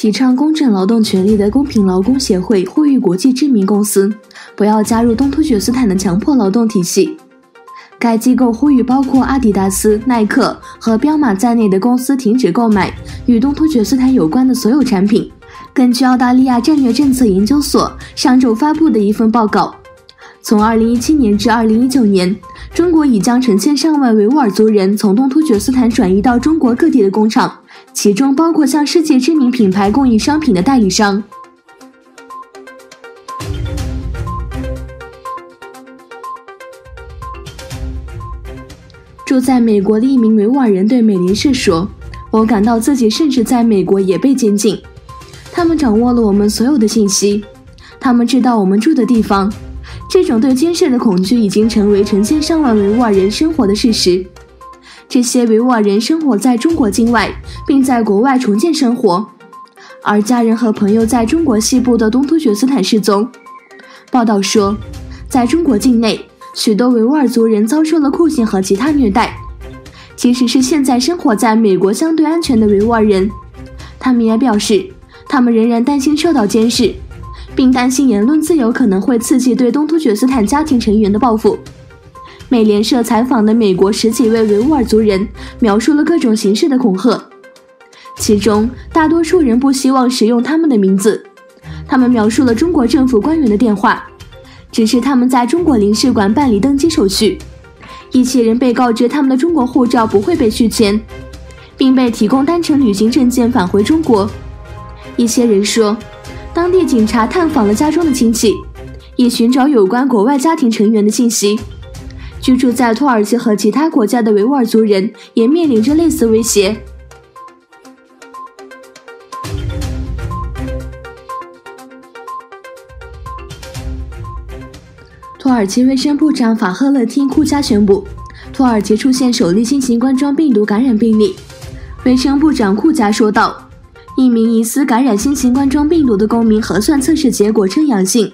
提倡公正劳动权利的公平劳工协会呼吁国际知名公司不要加入东突厥斯坦的强迫劳动体系。该机构呼吁包括阿迪达斯、耐克和彪马在内的公司停止购买与东突厥斯坦有关的所有产品。根据澳大利亚战略政策研究所上周发布的一份报告，从2017年至2019年，中国已将成千上万维吾尔族人从东突厥斯坦转移到中国各地的工厂，其中包括向世界知名品牌供应商品的代理商。住在美国的一名维吾尔人对美联社说：“我感到自己甚至在美国也被监禁。他们掌握了我们所有的信息，他们知道我们住的地方。这种对监视的恐惧已经成为成千上万维吾尔人生活的事实。这些维吾尔人生活在中国境外，并在国外重建生活，而家人和朋友在中国西部的东突厥斯坦失踪。”报道说，在中国境内。许多维吾尔族人遭受了酷刑和其他虐待，即使是现在生活在美国相对安全的维吾尔人，他们也表示，他们仍然担心受到监视，并担心言论自由可能会刺激对东突厥斯坦家庭成员的报复。美联社采访的美国十几位维吾尔族人描述了各种形式的恐吓，其中大多数人不希望使用他们的名字，他们描述了中国政府官员的电话。只是他们在中国领事馆办理登机手续，一些人被告知他们的中国护照不会被续签，并被提供单程旅行证件返回中国。一些人说，当地警察探访了家中的亲戚，以寻找有关国外家庭成员的信息。居住在土耳其和其他国家的维吾尔族人也面临着类似威胁。土耳其卫生部长法赫勒汀库加宣布，土耳其出现首例新型冠状病毒感染病例。卫生部长库加说道：“一名疑似感染新型冠状病毒的公民核酸测试结果呈阳性。”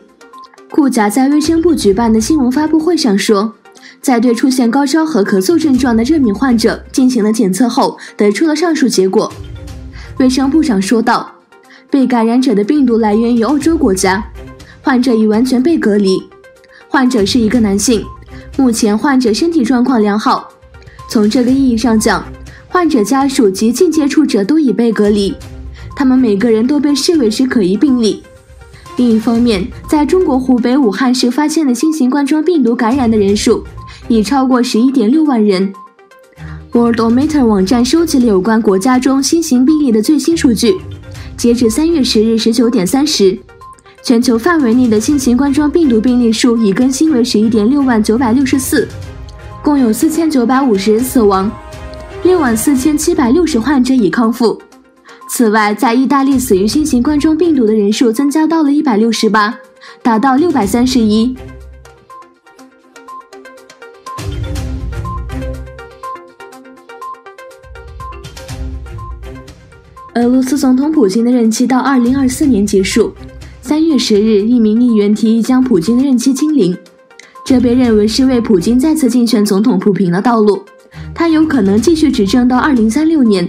库加在卫生部举办的新闻发布会上说，在对出现高烧和咳嗽症状的这名患者进行了检测后，得出了上述结果。卫生部长说道：“被感染者的病毒来源于欧洲国家，患者已完全被隔离。”患者是一个男性，目前患者身体状况良好。从这个意义上讲，患者家属及近接触者都已被隔离，他们每个人都被视为是可疑病例。另一方面，在中国湖北武汉市发现的新型冠状病毒感染的人数已超过十一点六万人。Worldometer 网站收集了有关国家中新型病例的最新数据，截至三月十日十九点三十。全球范围内的新型冠状病毒病例数已更新为十一点六万九百六十四，共有四千九百五十人死亡，六万四千七百六十患者已康复。此外，在意大利死于新型冠状病毒的人数增加到了一百六十八，达到六百三十一。俄罗斯总统普京的任期到二零二四年结束。三月十日，一名议员提议将普京的任期清零，这被认为是为普京再次竞选总统铺平了道路。他有可能继续执政到二零三六年。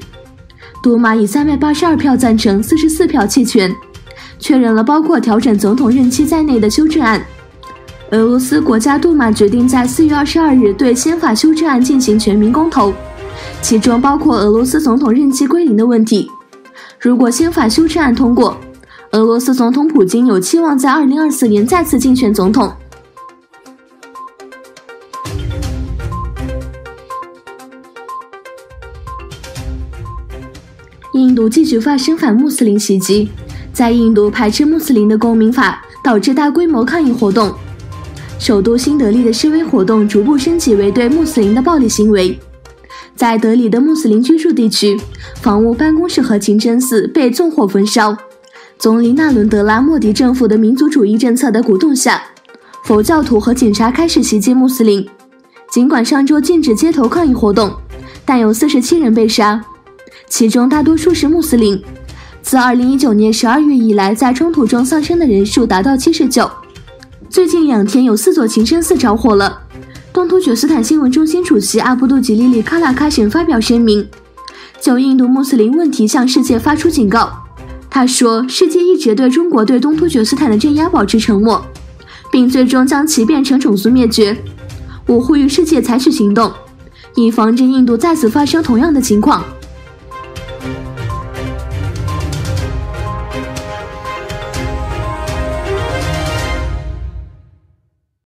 杜马以三百八十二票赞成、四十四票弃权，确认了包括调整总统任期在内的修正案。俄罗斯国家杜马决定在四月二十二日对宪法修正案进行全民公投，其中包括俄罗斯总统任期归零的问题。如果宪法修正案通过，俄罗斯总统普京有期望在二零二四年再次竞选总统。印度继续发生反穆斯林袭击，在印度排斥穆斯林的公民法导致大规模抗议活动，首都新德里的示威活动逐步升级为对穆斯林的暴力行为。在德里的穆斯林居住地区，房屋、办公室和清真寺被纵火焚烧。总理纳伦德拉·莫迪政府的民族主义政策的鼓动下，佛教徒和警察开始袭击穆斯林。尽管上周禁止街头抗议活动，但有四十七人被杀，其中大多数是穆斯林。自二零一九年十二月以来，在冲突中丧生的人数达到七十九。最近两天，有四座清真寺着火了。东突厥斯坦新闻中心主席阿卜杜吉利里卡拉卡什发表声明，就印度穆斯林问题向世界发出警告。他说：“世界一直对中国对东突厥斯坦的镇压保持沉默，并最终将其变成种族灭绝。我呼吁世界采取行动，以防止印度再次发生同样的情况。”